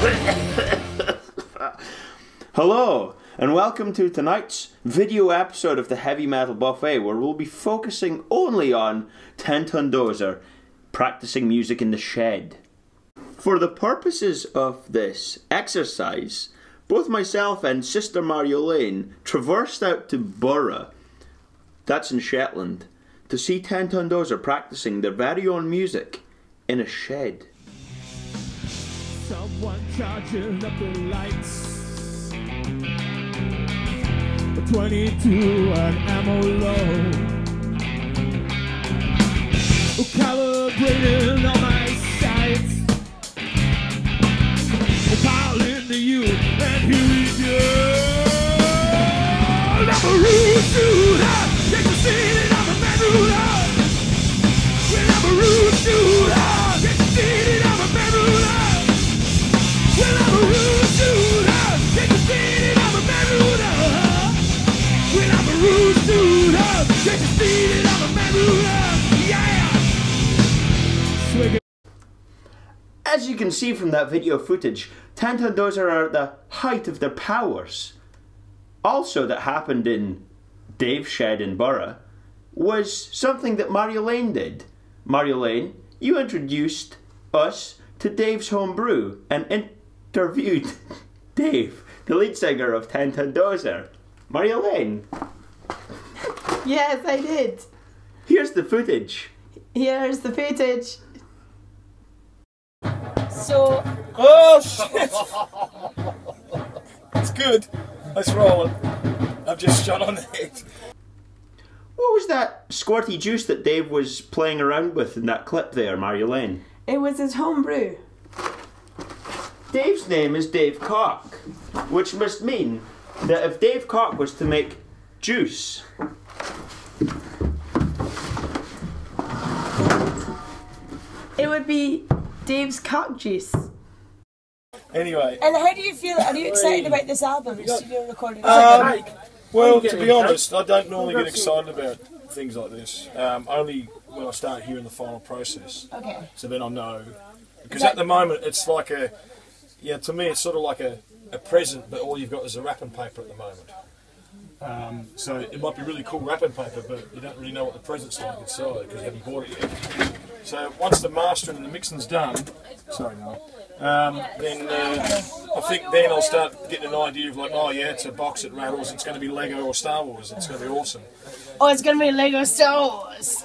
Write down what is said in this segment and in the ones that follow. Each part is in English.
Hello, and welcome to tonight's video episode of the Heavy Metal Buffet, where we'll be focusing only on Ten Tonne Dozer practicing music in the shed. For the purposes of this exercise, both myself and Sister Lane traversed out to Burgh, that's in Shetland, to see Ten Tonne Dozer practicing their very own music in a shed. Someone charging up the lights. 22 and ammo low. Calibrating all my As you can see from that video footage, Ten Tonne Dozer are at the height of their powers. Also, that happened in Dave's shed in Burgh was something that Marjolein did. Marjolein, you introduced us to Dave's home brew and interviewed Dave, the lead singer of Ten Tonne Dozer. Marjolein, Yes, I did. here's the footage. Here's the footage. So, Oh shit! it's good. Let's roll it. I've just shot on it. What was that squirty juice that Dave was playing around with in that clip there, Marjolein? It was his home brew. Dave's name is Dave Cock, which must mean that if Dave Cock was to make juice, It would be Dave's cock juice. Anyway, and how do you feel? Are you excited about this album, studio recording? um, well, to be honest, I don't normally get excited about things like this. Um, only when I start hearing the final process. okay. So then I know. Because at the moment, it's like a, yeah, to me, it's sort of like a, a present, but all you've got is a wrapping paper at the moment. Um, so it might be really cool wrapping paper, but you don't really know what the present's like inside because you haven't bought it yet. So once the mastering and the mixing's done, sorry, no, um, then uh, I think then I'll start getting an idea of like, oh yeah, it's a box that rattles. It's going to be Lego or Star Wars. It's going to be awesome. Oh, it's gonna be Lego Star Wars.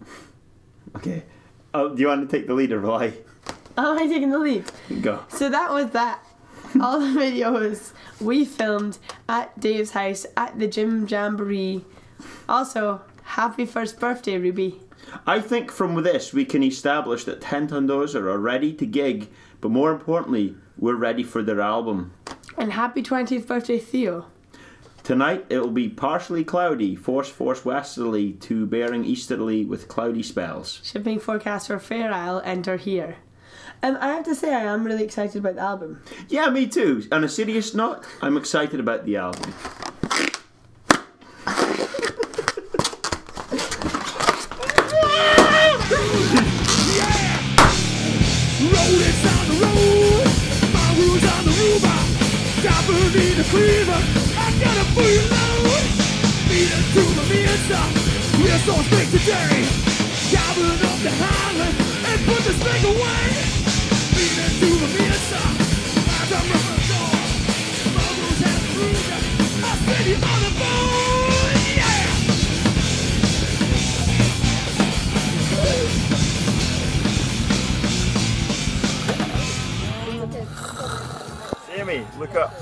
okay. Oh, do you want to take the lead or will I? Am I taking the lead? Go. So that was that. All the videos we filmed at Dave's house at the Gym Jamboree. Also, happy first birthday, Ruby. I think from this we can establish that Ten are ready to gig, but more importantly, we're ready for their album. And happy 20th birthday, Theo. Tonight it will be partially cloudy, force force westerly to bearing easterly with cloudy spells. Shipping forecast for Fair Isle, enter here. And I have to say, I am really excited about the album. Yeah, me too. On a serious note, I'm excited about the album. Rolling down the road, my wheels on the I spin you on the board, yeah. Jamie, look up.